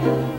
Oh.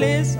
really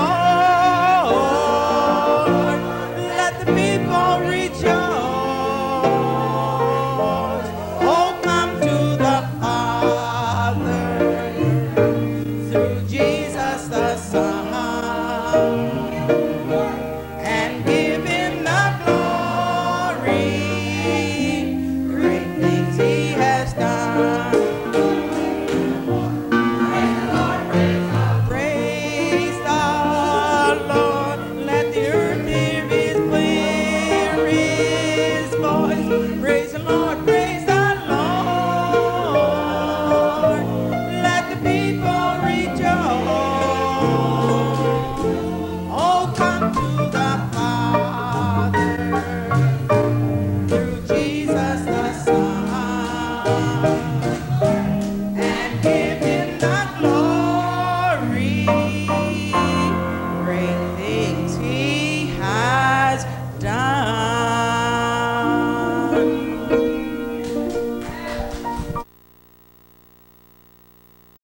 love.